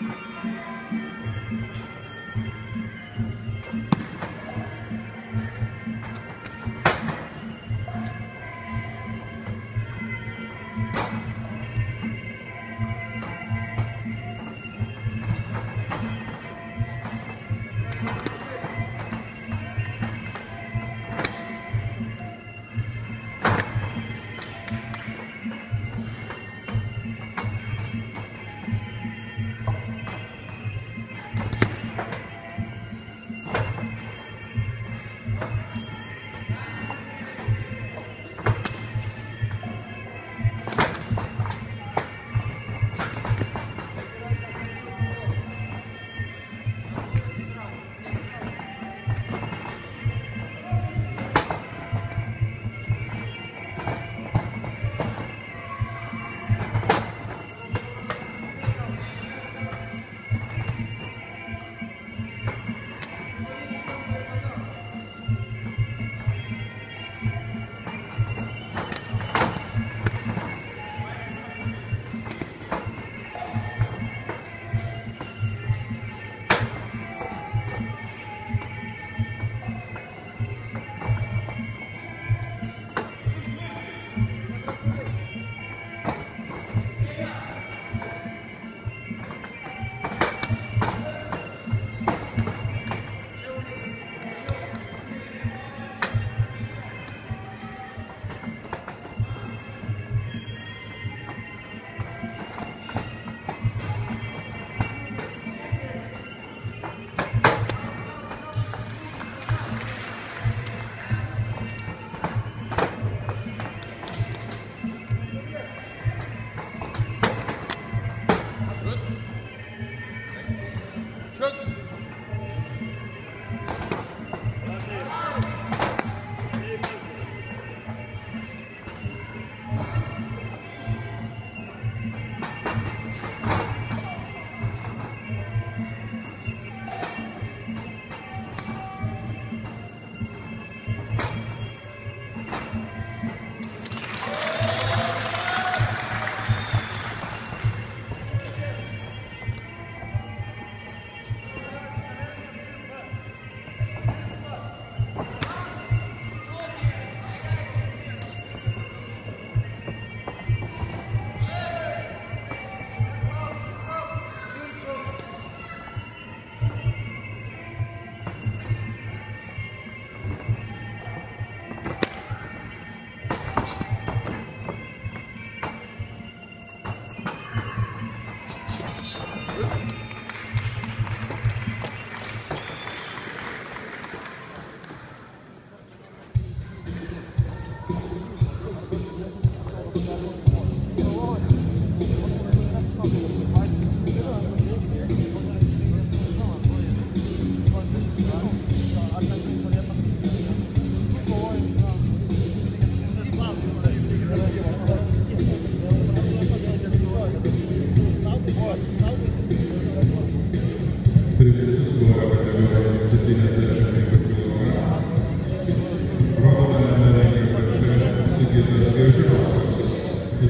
うん。Çök. Çök.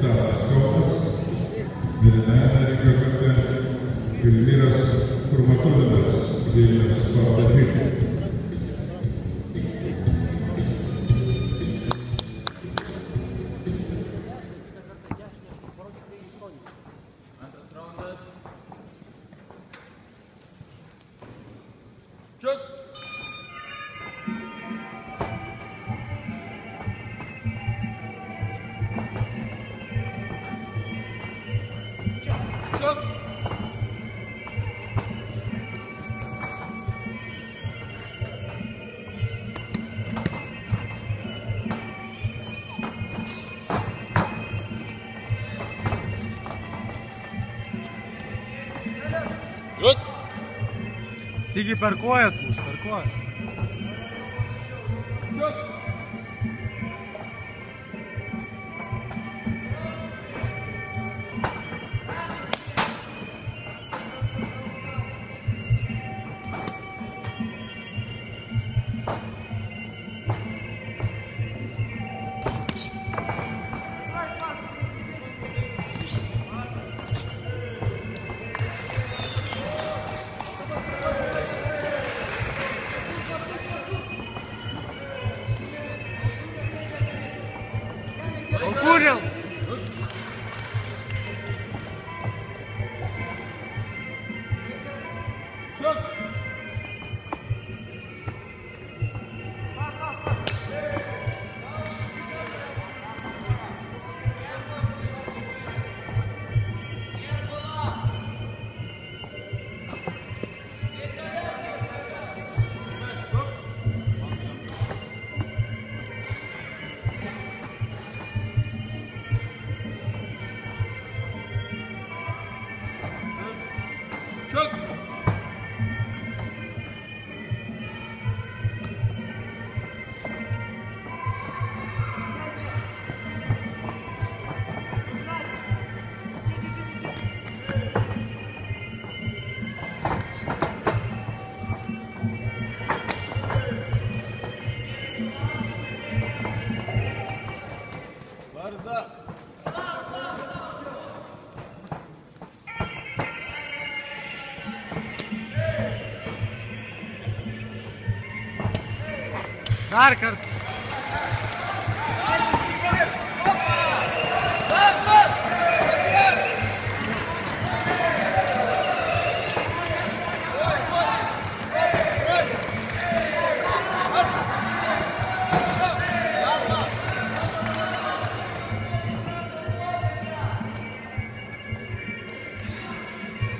Kaunas, Mėlynajame reikalate Vilmyras Kurmatulinas, Vilnius sporto žiniai. Sigi per kojas muš, per kojas. Dar kart.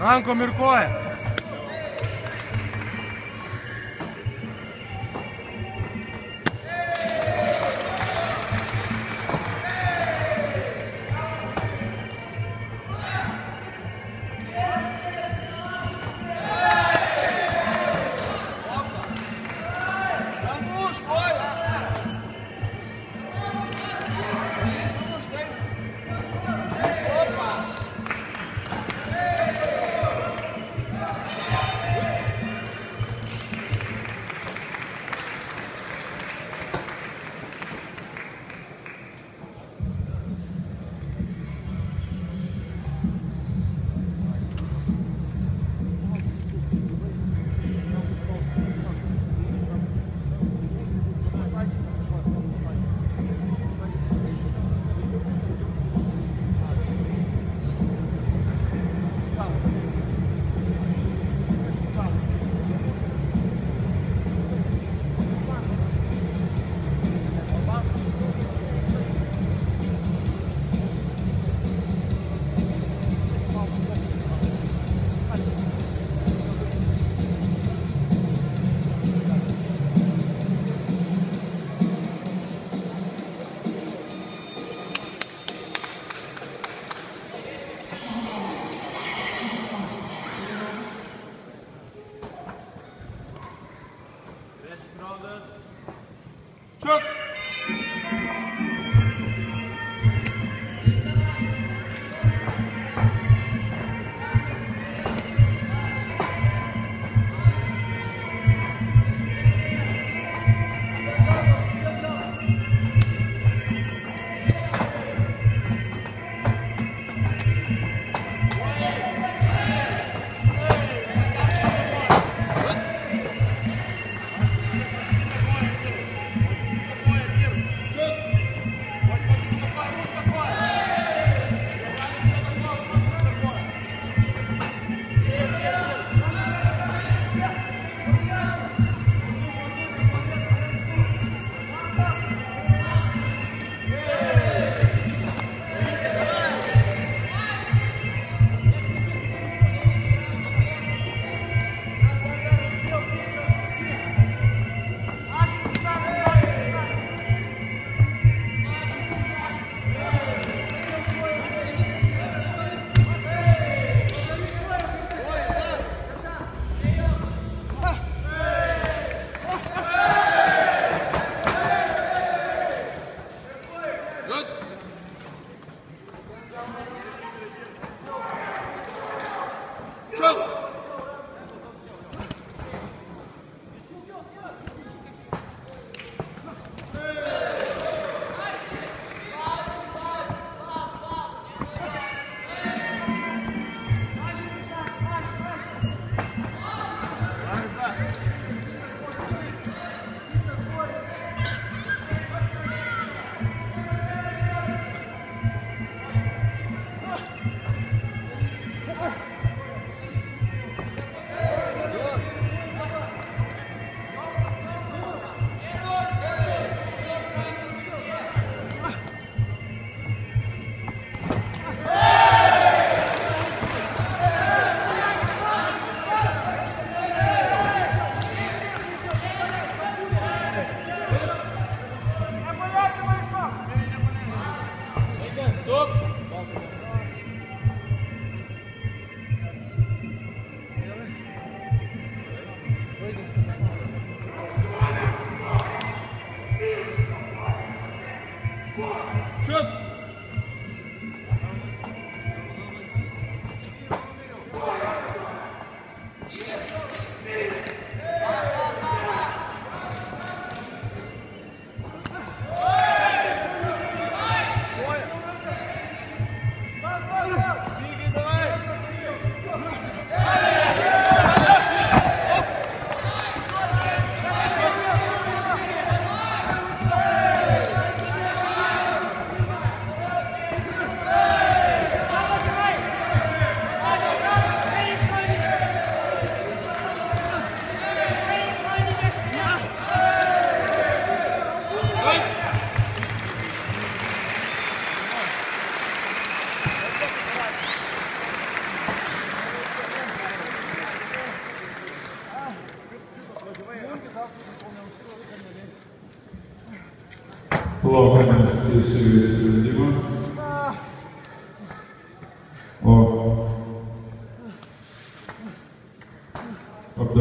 Rankom ir koja.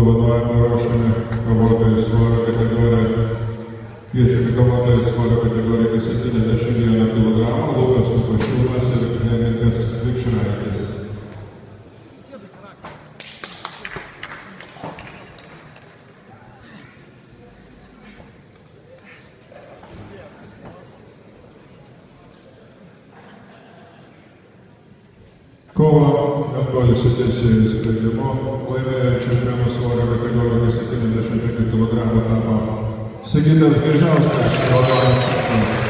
Apdovanojimą ruošiame kovotojų svorio kategoriją. Kviečiame kovotojų svorio kategoriją iki 71 kg. Lukas Lukošiūnas ir Henrikas Vikšraitis. Kovo 11 teisėjų sprendimu laimėjo čempionų svorio kategoriją 75 kg tapo Sigitas Gaižauskas.